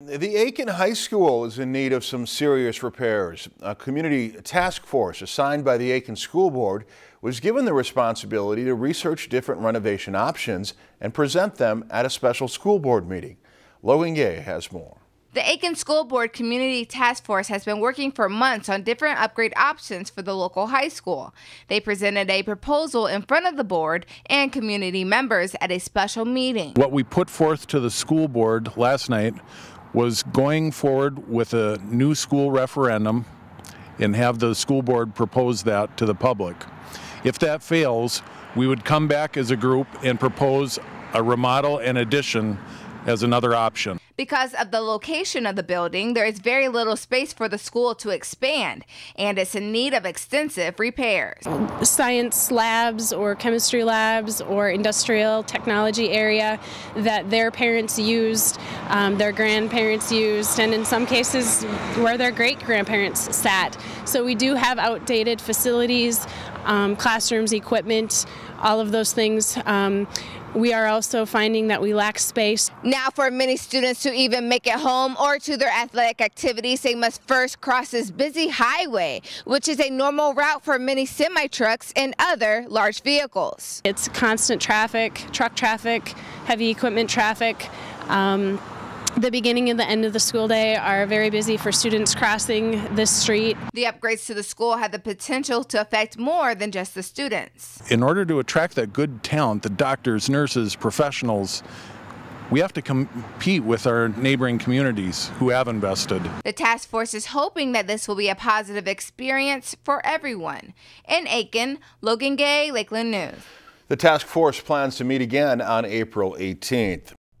The Aitkin High School is in need of some serious repairs. A community task force assigned by the Aitkin School Board was given the responsibility to research different renovation options and present them at a special school board meeting. Logan Gay has more. The Aitkin School Board Community Task Force has been working for months on different upgrade options for the local high school. They presented a proposal in front of the board and community members at a special meeting. What we put forth to the school board last night was going forward with a new school referendum and have the school board propose that to the public. If that fails, we would come back as a group and propose a remodel and addition as another option. Because of the location of the building, there is very little space for the school to expand, and it's in need of extensive repairs. Science labs or chemistry labs or industrial technology area that their parents used, um, their grandparents used, and in some cases where their great grandparents sat. So we do have outdated facilities, um, classrooms, equipment, all of those things. Um, we are also finding that we lack space. Now, for many students to even make it home or to their athletic activities, they must first cross this busy highway, which is a normal route for many semi trucks and other large vehicles. It's constant traffic, truck traffic, heavy equipment traffic. Um, the beginning and the end of the school day are very busy for students crossing this street. The upgrades to the school have the potential to affect more than just the students. In order to attract that good talent, the doctors, nurses, professionals, we have to compete with our neighboring communities who have invested. The task force is hoping that this will be a positive experience for everyone. In Aitkin, Logan Gay, Lakeland News. The task force plans to meet again on April 18th.